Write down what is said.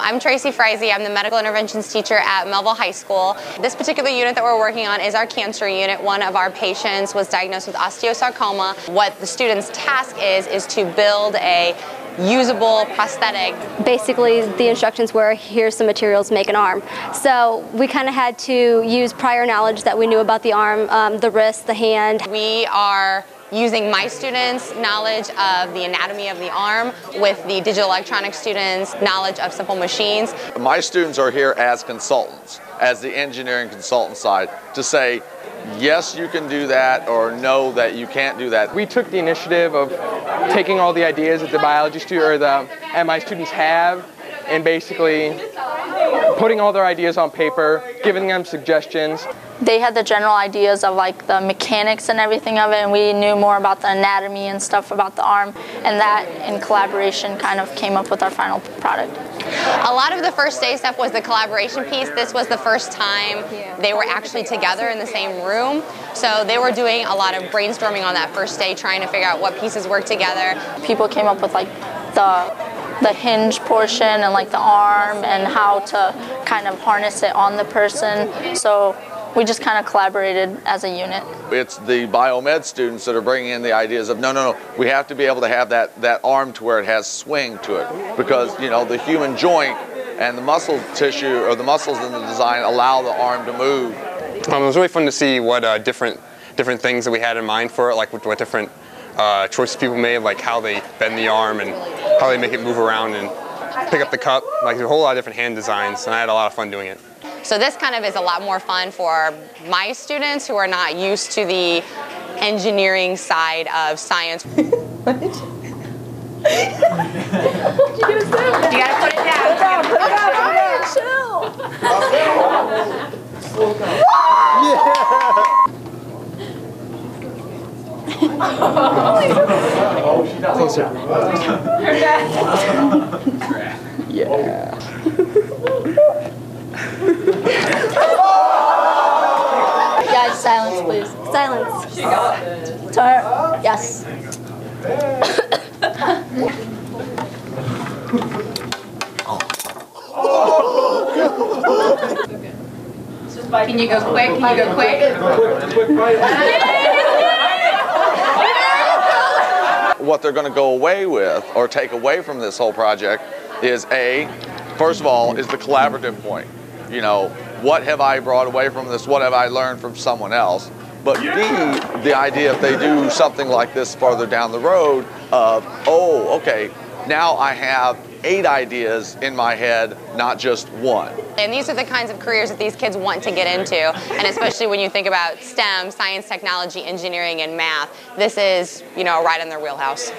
I'm Tracy Frizey. I'm the medical interventions teacher at Mehlville High School. This particular unit that we're working on is our cancer unit. One of our patients was diagnosed with osteosarcoma. What the student's task is, is to build a usable prosthetic. Basically, the instructions were here's some materials, make an arm. So we kind of had to use prior knowledge that we knew about the arm, um, the wrist, the hand. We are using my students' knowledge of the anatomy of the arm with the digital electronic students' knowledge of simple machines. My students are here as consultants, as the engineering consultant side, to say, yes, you can do that, or no, that you can't do that. We took the initiative of taking all the ideas that the biology student or the MI students have and basically putting all their ideas on paper, giving them suggestions. They had the general ideas of like the mechanics and everything of it, and we knew more about the anatomy and stuff about the arm, and that in collaboration kind of came up with our final product. A lot of the first day stuff was the collaboration piece. This was the first time they were actually together in the same room. So they were doing a lot of brainstorming on that first day, trying to figure out what pieces work together. People came up with like the the hinge portion and like the arm and how to kind of harness it on the person. So we just kind of collaborated as a unit. It's the biomed students that are bringing in the ideas of no, no, no, we have to be able to have that, that arm to where it has swing to it because, you know, the human joint and the muscle tissue or the muscles in the design allow the arm to move. Um, it was really fun to see what uh, different different things that we had in mind for it, like what, what different uh, choices people made, like how they bend the arm and how they make it move around and pick up the cup. Like a whole lot of different hand designs, and I had a lot of fun doing it. So this kind of is a lot more fun for my students who are not used to the engineering side of science. you gotta put it down. Put it down, put it down, put it down. Chill. yeah. Closer. yeah. Silence, please. Silence. She got it. Turn. Yes. Can you go quick? Can you go quick? what they're going to go away with or take away from this whole project is A, first of all, is the collaborative point. You know, what have I brought away from this? What have I learned from someone else? But B, the idea if they do something like this farther down the road of, oh, okay, now I have eight ideas in my head, not just one. And these are the kinds of careers that these kids want to get into, and especially when you think about STEM, science, technology, engineering, and math, this is, you know, right in their wheelhouse.